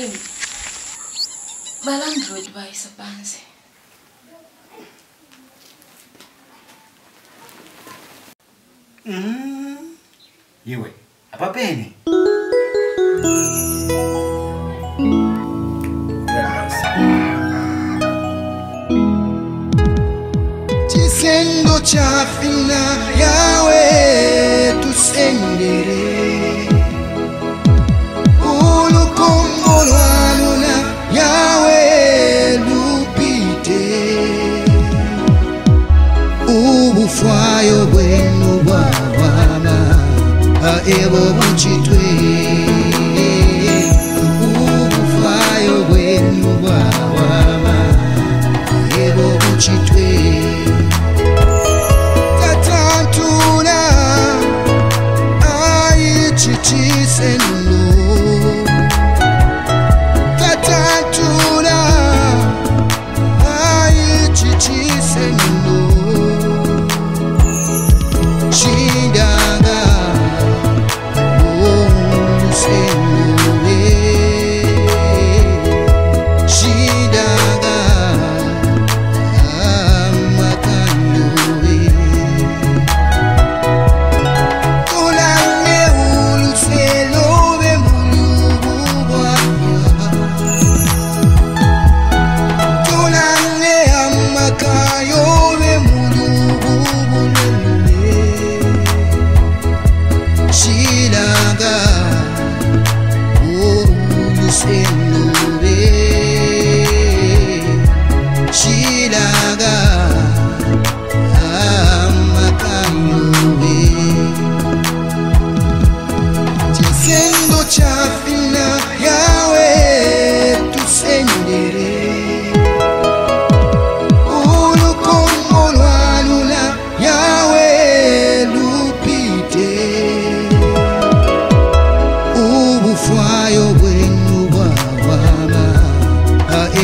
im balandroid bayisa panze mm. Mm-hmm. yiwe apapeni chisendo cha fina tu sentirei they will you Fly away, you are, you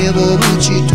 Devo vincitore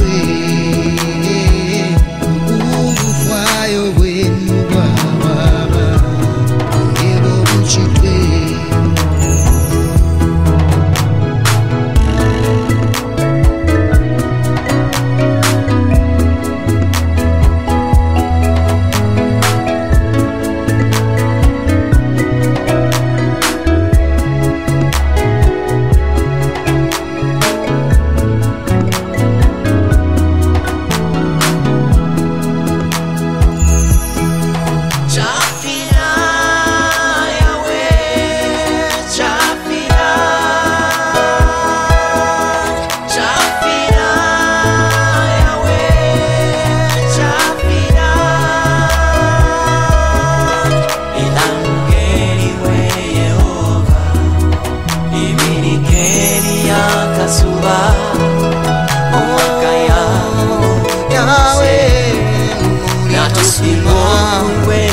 not to see more.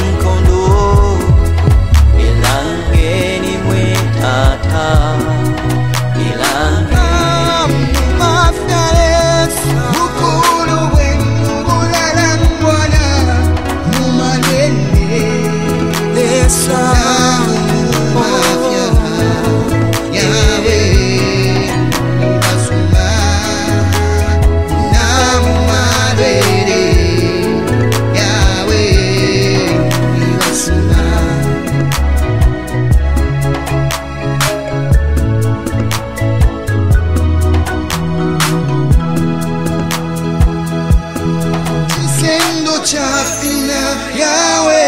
na yawe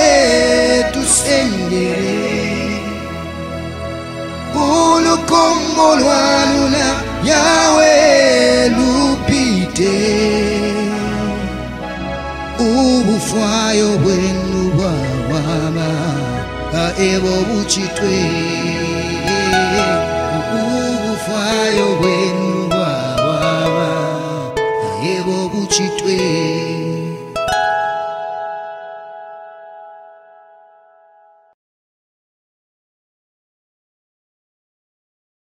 tusengere ulukombo lwaluna yawe lupite. Ubufwayo bwenu bwawama aebo bukitwe ubufwayo bwenu bwawama aebo bukitwe